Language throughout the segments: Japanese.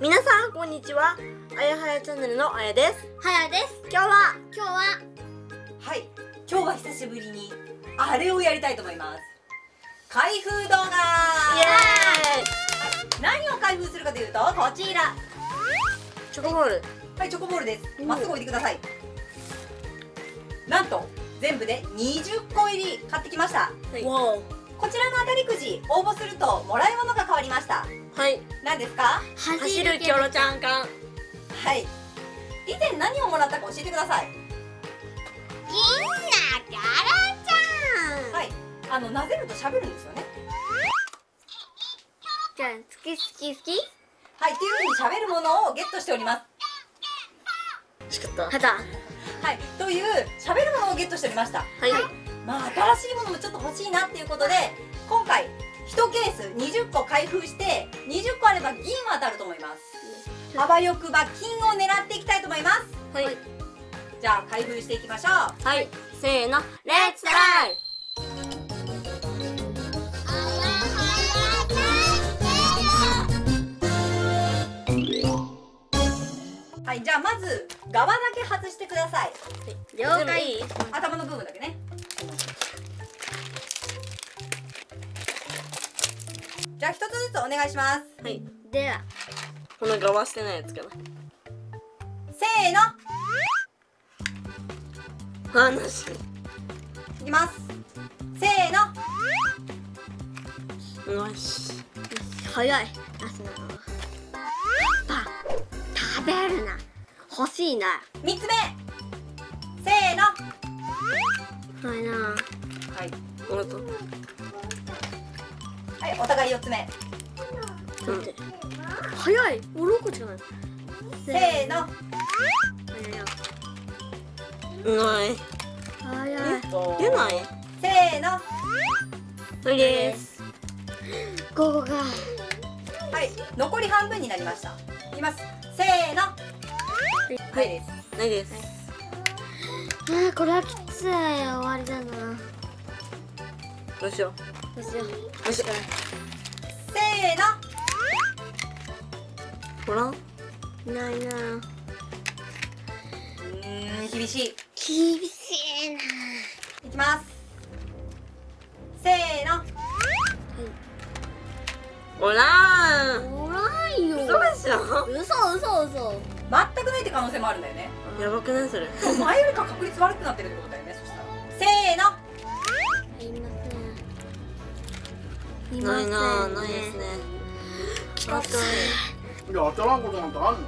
皆さんこんにちは。あやはやチャンネルのあやです。はやです。今日は？今日は？はい。今日は久しぶりにあれをやりたいと思います。開封動画。イエ何を開封するかというとこちら。ーイチョコボール。はい。チョコボールです。うん。まっすぐ置いてください。なんと全部で20個入り買ってきました。はいこちらの当たりくじ応募するともらい物が変わりました。はい。何ですか？走るキョロちゃん缶はい。以前何をもらったか教えてください。銀なキャラちゃん。はい。あのなぜると喋るんですよね。じゃあ好き好き好き？はい。っていう風に喋るものをゲットしております。しかったはだはい。という喋るものをゲットしておりました。はいまあ新しいものもちょっと欲しいなっていうことで今回1ケース20個開封して20個あれば銀は当たると思います。あばよくば金を狙っていきたいと思います。はい。じゃあ開封していきましょう。はい。せーの。レッツトライはいじゃあまず側だけ外してください。了解。いい頭の部分だけねじゃあ一つずつお願いします。はい。では。この側してないやつかせーの。な話。いきます。せーの。よし。早い。出すなパ食べるな。欲しいな。3つ目。せーの。はいな。はい。おっとはいお互い4つ目。うん。早い。お6個しかない。せーの。早い。うまい。早い。出ない。せーの。それです。ここか。はい残り半分になりました。いきます。せーの。はいです。ないです。あーこれはきつい。終わりだな。どうしよどうしよううよしせーの。ほら。ないなうーん厳しい。厳しいないきます。せーの。ほらー。おらんよ。嘘でしょ？嘘嘘嘘。全くないって可能性もあるんだよね。やばくない？それ。前よりか確率悪くなってるってことだよねそしたら。せーのいないなませんないですね。きついいや当たらんことなんてあんの？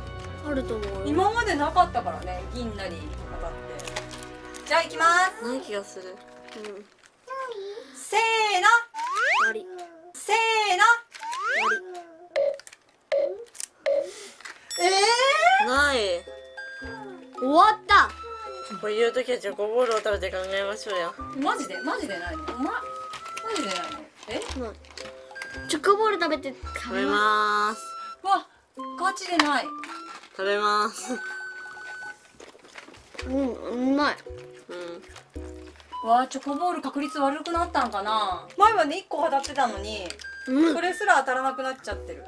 あると思うよ。今までなかったからね銀なり当たって。じゃあいきます。ない気がする。せーの。終わりせーの。えない。終わった。こういう時はチョコボールを食べて考えましょうよ。ー、マジで？マジでないの？お前マジでないの？え？チョコボール食べて食べまーす。わガチでない。食べます。うんうまい。うん。わチョコボール確率悪くなったんかな。前はね1個当たってたのにうん。それすら当たらなくなっちゃってる。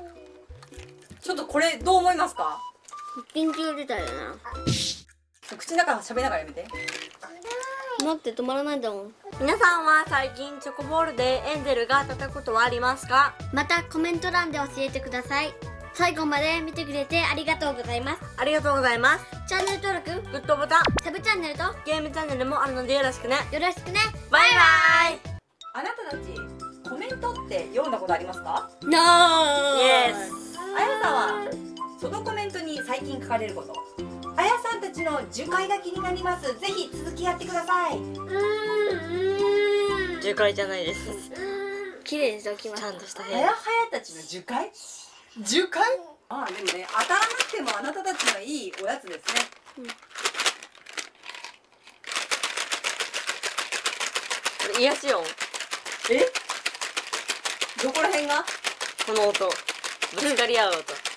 ちょっとこれどう思いますか？緊急事態だな。口の中喋りながらやめて待って止まらないんだもん。皆さんは最近チョコボールでエンゼルが当たったことはありますか？またコメント欄で教えてください。最後まで見てくれてありがとうございます。ありがとうございます。チャンネル登録グッドボタン。サブチャンネルとよゲームチャンネルもあるのでよろしくね。ろしくね。バイバイ。あなたたちコメントって読んだことありますか？ノーイエあやさんはそのコメントに最近書かれることたちの樹海が気になります。ぜひ続きやってください。10回じゃないです。綺麗にしておきます。ちゃんとした部あやはや屋たちの樹海樹海ああでもね当たらなくてもあなたたちのいいおやつですね。これ癒し音。え？どこら辺が？この音。ぶつかり合う音